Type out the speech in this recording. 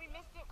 we missed it.